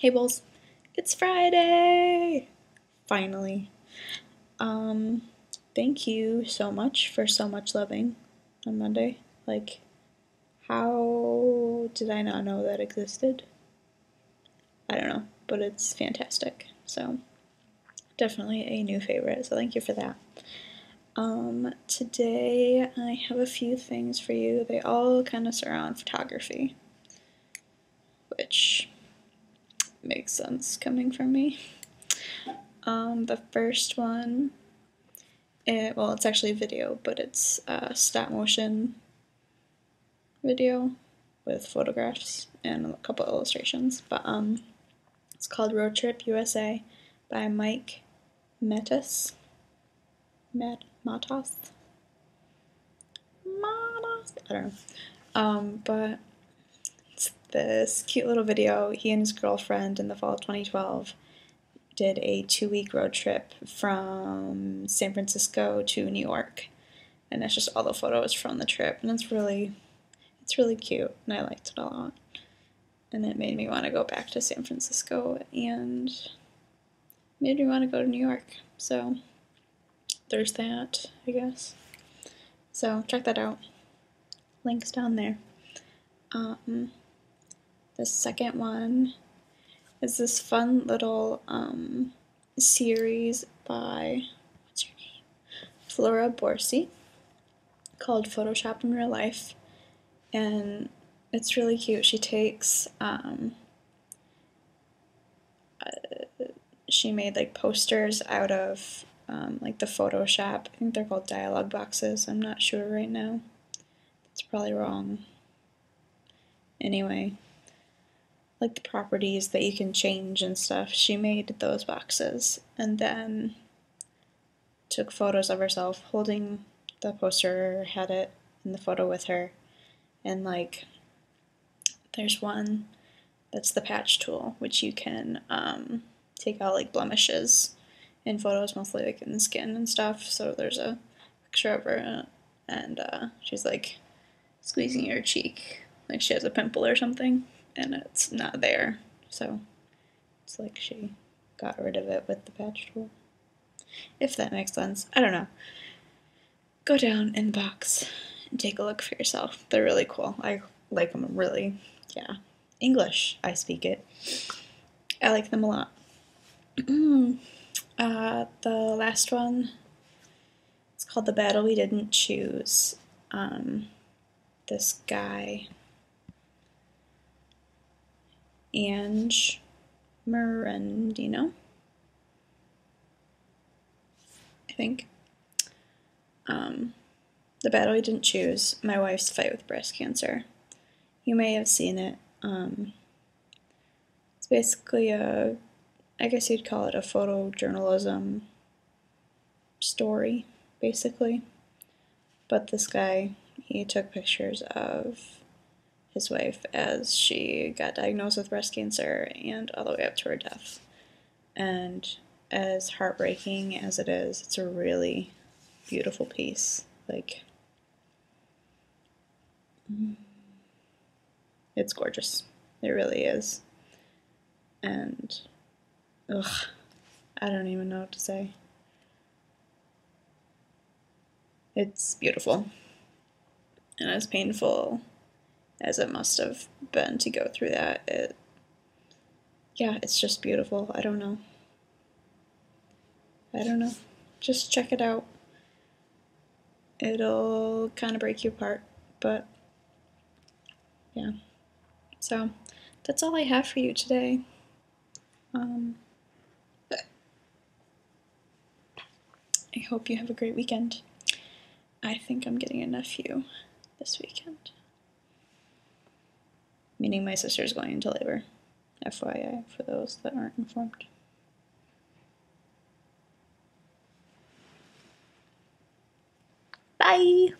Hey Boles, it's Friday! Finally. Um, thank you so much for so much loving on Monday. Like, how did I not know that existed? I don't know, but it's fantastic. So, definitely a new favorite, so thank you for that. Um, today I have a few things for you. They all kind of surround photography, which makes sense coming from me. Um, the first one, it, well, it's actually a video, but it's a stop motion video with photographs and a couple illustrations. But um, it's called Road Trip USA by Mike Metis. Mat Matos? Matos? I don't know. Um, but this cute little video. He and his girlfriend in the fall of 2012 did a two week road trip from San Francisco to New York. And it's just all the photos from the trip. And it's really, it's really cute. And I liked it a lot. And it made me want to go back to San Francisco and made me want to go to New York. So there's that, I guess. So check that out. Links down there. Um, the second one is this fun little um, series by, what's your name? Flora Borsi called Photoshop in Real Life. And it's really cute. She takes, um, uh, she made like posters out of um, like the Photoshop. I think they're called dialog boxes. I'm not sure right now. It's probably wrong. Anyway, like the properties that you can change and stuff. She made those boxes and then took photos of herself holding the poster, had it in the photo with her, and like there's one that's the patch tool, which you can um, take out like blemishes in photos, mostly like in the skin and stuff. So there's a picture of her and uh, she's like squeezing her cheek like she has a pimple or something and it's not there. So it's like she got rid of it with the patch tool. If that makes sense. I don't know. Go down in the box and take a look for yourself. They're really cool. I like them really. Yeah. English, I speak it. I like them a lot. uh, the last one, it's called The Battle We Didn't Choose. Um, this guy Ange Merendino. I think. Um, the battle I didn't choose, my wife's fight with breast cancer. You may have seen it. Um, it's basically a, I guess you'd call it a photojournalism story, basically. But this guy, he took pictures of his wife as she got diagnosed with breast cancer and all the way up to her death. And as heartbreaking as it is, it's a really beautiful piece. Like, mm, it's gorgeous. It really is. And, ugh, I don't even know what to say. It's beautiful. And as painful as it must have been to go through that. It, yeah, it's just beautiful. I don't know. I don't know. Just check it out. It'll kind of break you apart, but yeah. So that's all I have for you today. Um, I hope you have a great weekend. I think I'm getting a nephew this weekend meaning my sister's going into labor. FYI, for those that aren't informed. Bye!